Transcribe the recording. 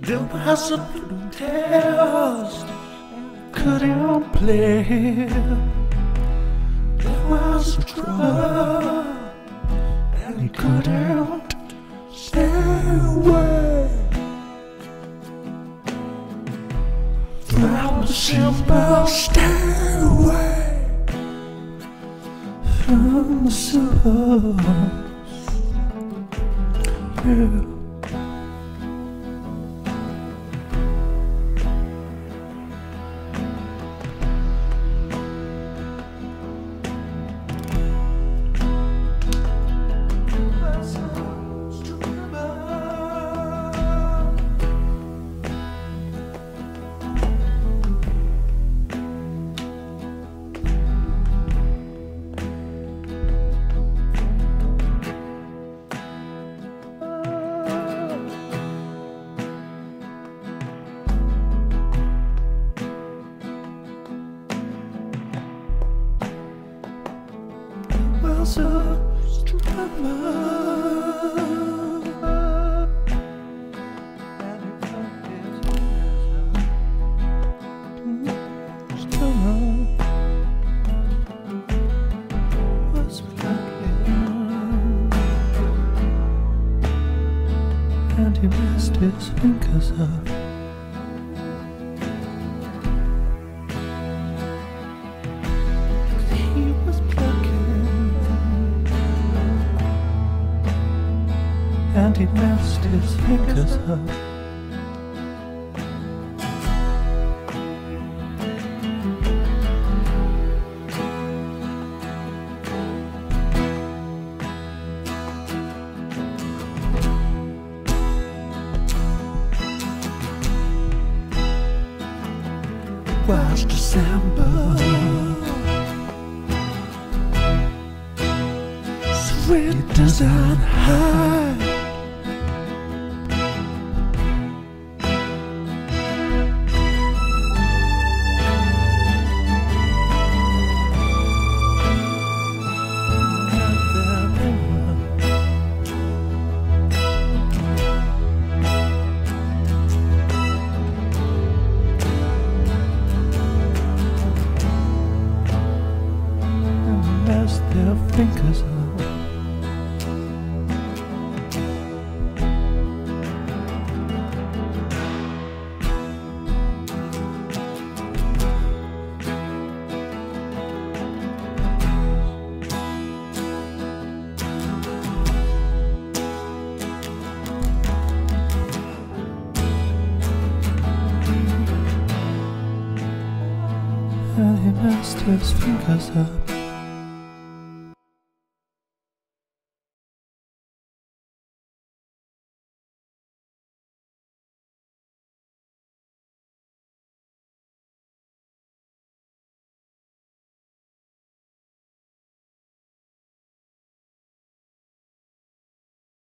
There was a test, couldn't play. There was trouble, and he couldn't stay away. From the simple, stay away. From the simple, yeah. And he messed his fingers up. He messed his fingers up. was December. Sweet doesn't hide. and And he messed his fingers up.